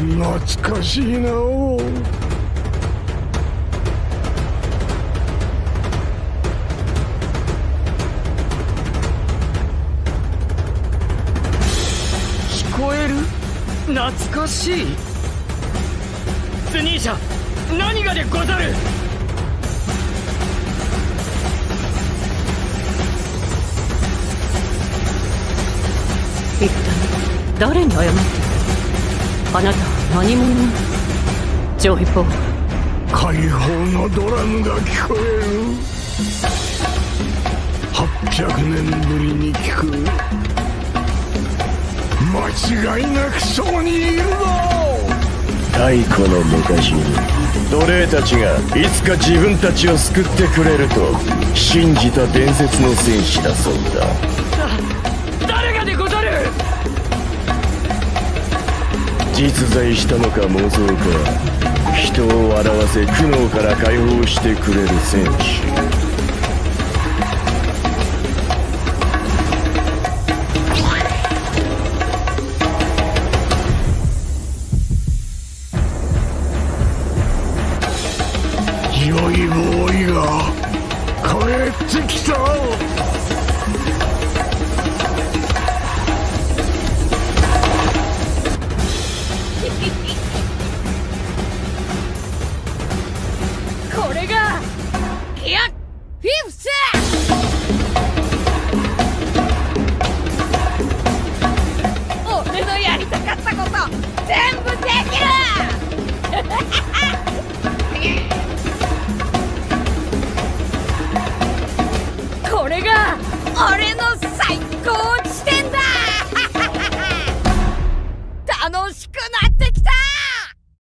懐かしいなお。聞こえる？懐かしい。スニーシャ何がでござる？一体誰に謝ってるあなたは何者なのジョイボー解放のドラムが聞こえる。800年ぶりに聞く。間違いなくそこにいるぞ。太古の昔に奴隷たちがいつか自分たちを救ってくれると信じた伝説の戦士だそうだ。誰がでご実在したのか妄想か人を笑わせ苦悩から解放してくれる戦士。良いボーイが帰ってきたこれがいやフィフス!俺のやりたかったこと全部できる! これが俺の最高地点しくなってきた！